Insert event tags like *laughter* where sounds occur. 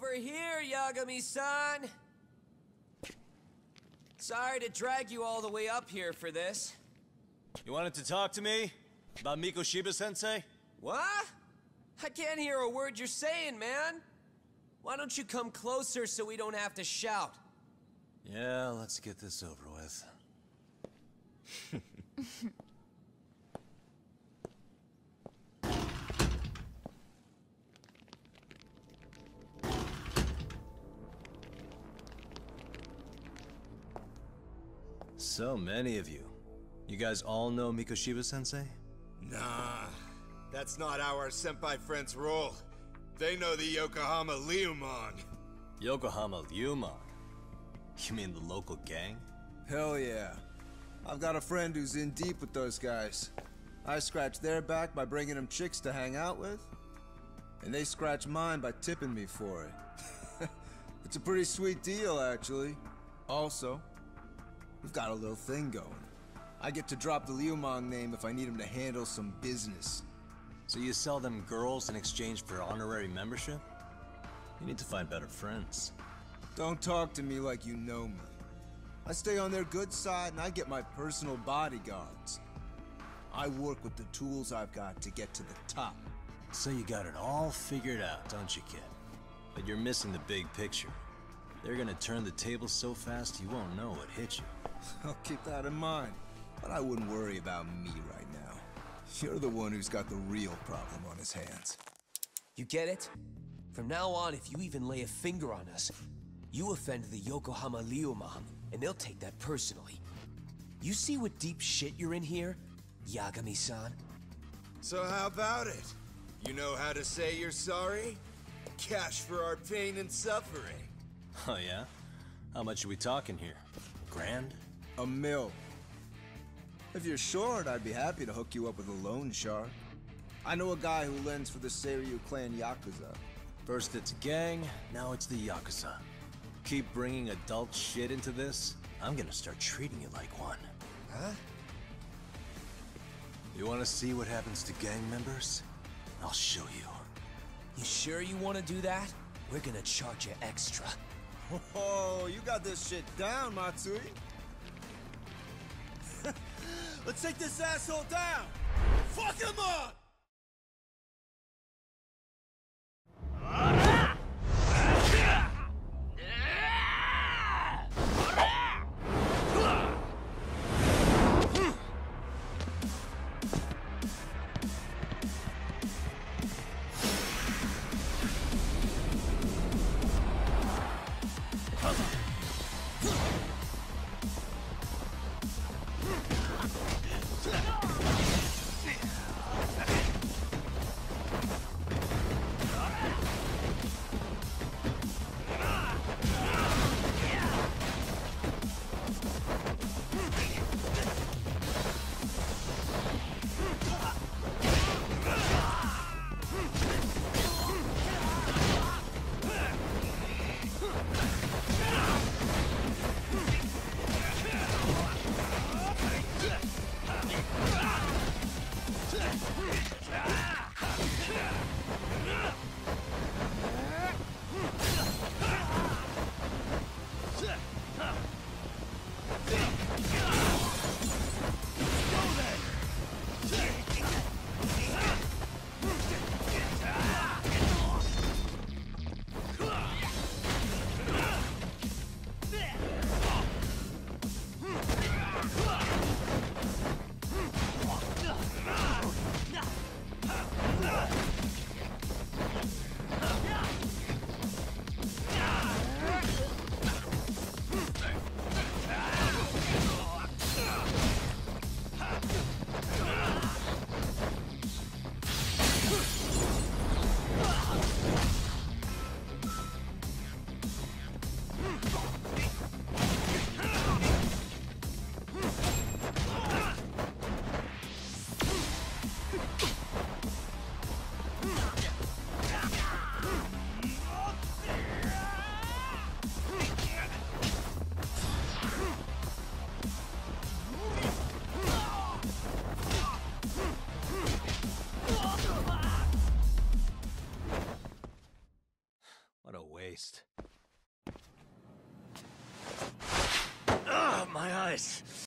Over here, Yagami-san! Sorry to drag you all the way up here for this. You wanted to talk to me? About Mikoshiba-sensei? What? I can't hear a word you're saying, man. Why don't you come closer so we don't have to shout? Yeah, let's get this over with. *laughs* so many of you. You guys all know Mikoshiba-sensei? Nah, that's not how our senpai friends roll. They know the Yokohama Ryumon. Yokohama Ryumon? You mean the local gang? Hell yeah. I've got a friend who's in deep with those guys. I scratch their back by bringing them chicks to hang out with, and they scratch mine by tipping me for it. *laughs* it's a pretty sweet deal, actually. Also, we've got a little thing going. I get to drop the Ryumon name if I need him to handle some business. So you sell them girls in exchange for honorary membership? You need to find better friends. Don't talk to me like you know me. I stay on their good side and I get my personal bodyguards. I work with the tools I've got to get to the top. So you got it all figured out, don't you, kid? But you're missing the big picture. They're gonna turn the tables so fast you won't know what hit you. *laughs* I'll keep that in mind. But I wouldn't worry about me right now. You're the one who's got the real problem on his hands. You get it? From now on, if you even lay a finger on us, you offend the Yokohama Ryumon, and they'll take that personally. You see what deep shit you're in here, Yagami-san? So how about it? You know how to say you're sorry? Cash for our pain and suffering. Oh yeah? How much are we talking here? Grand? A mill. If you're short, I'd be happy to hook you up with a loan shark. I know a guy who lends for the Seiryu clan Yakuza. First it's a gang, now it's the Yakuza. Keep bringing adult shit into this, I'm gonna start treating you like one. Huh? You wanna see what happens to gang members? I'll show you. You sure you want to do that? We're gonna charge you extra. Oh, you got this shit down, Matsui. Let's take this asshole down! Fuck him up! Ah, my eyes.